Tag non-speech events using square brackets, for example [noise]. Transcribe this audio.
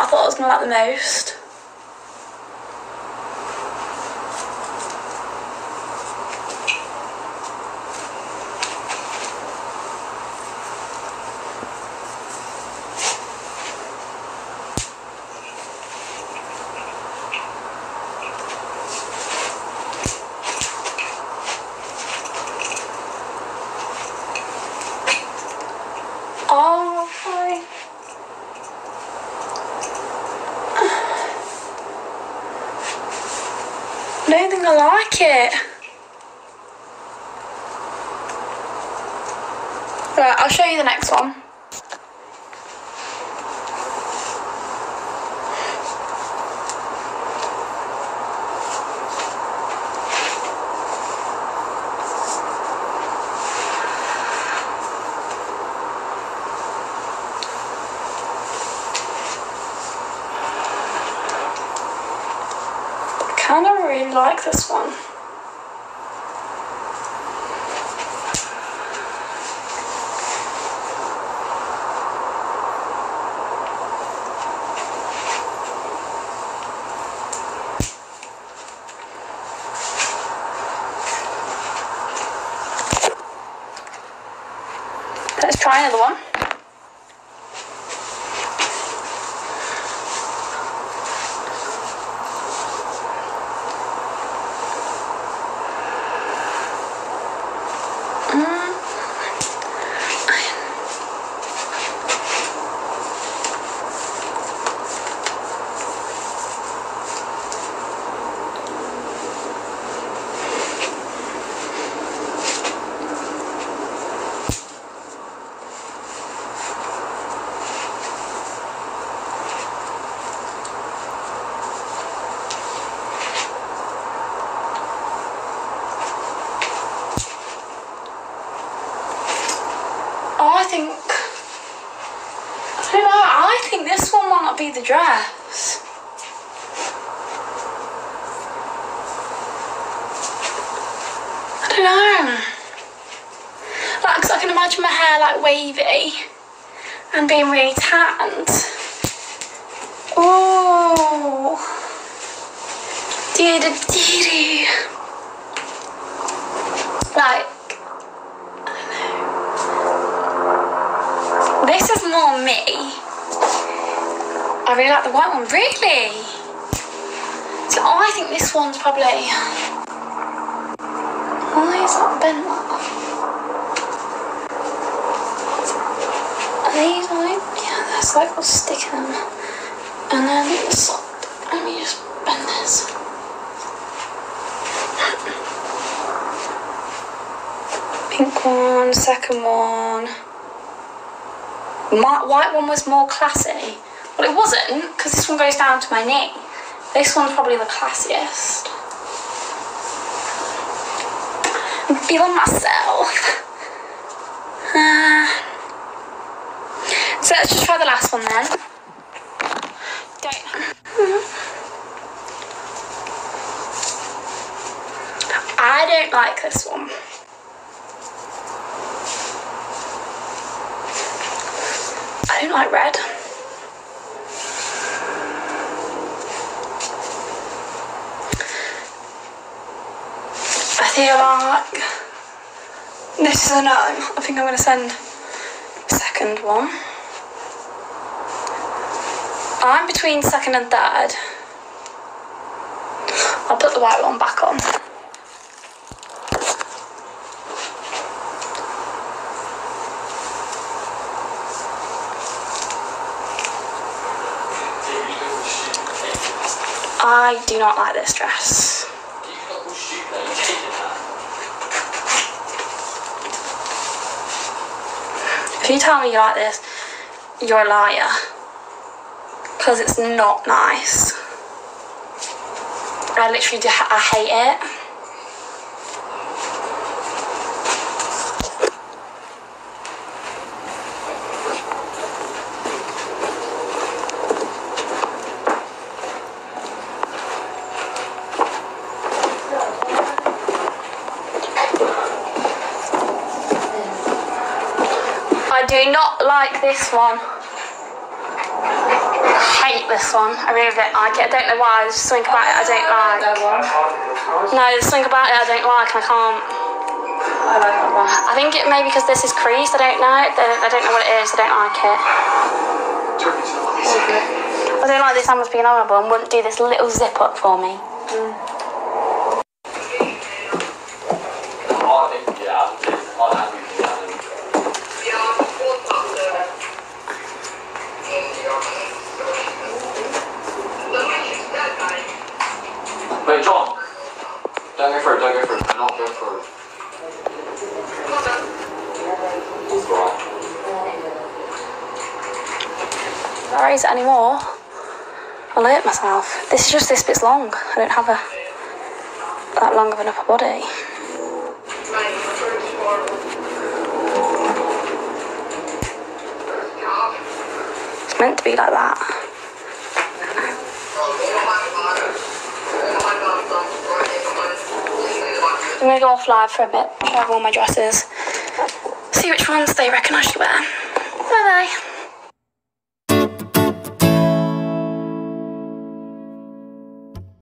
I thought I was gonna like the most. Oh, hi. I like it. Right, I'll show you the next one. I kind of really like this one. Let's try another one. Oh, I think. I don't know. I think this one might be the dress. I don't know. Like, 'cause I can imagine my hair like wavy and being really tanned. Oh. Dee dee dee. Like. This more me. I really like the white one, really. So I think this one's probably. Why is that bent? Are these like. Yeah, that's like what's sticking them. And then the sock. Let me just bend this. Pink one, second one. My white one was more classy. Well, it wasn't because this one goes down to my knee. This one's probably the classiest. I'm feeling myself. Uh, [laughs] so let's just try the last one then. Don't. I don't like this one. Don't like red. I feel like this is a no. I think I'm going to send second one. I'm between second and third. I'll put the white one back on. I do not like this dress. If you tell me you like this, you're a liar. Because it's not nice. I literally, do, I hate it. I do not like this one. I hate this this one. I really don't like it. I don't know why. There's something about it I don't like. No, there's something about it I don't like and I can't. I like that one. I think it may be because this is creased. I don't know. I don't, know what it is. I don't like it. I don't like this Amber's being horrible and wouldn't do this little zip up for me. Wait, If I raise it anymore, I'll hurt myself. This is just this bit's long. I don't have a that long of an upper body. It's meant to be like that. I'm gonna go off live for a bit, show all my dresses, see which ones they reckon I should wear. Bye bye.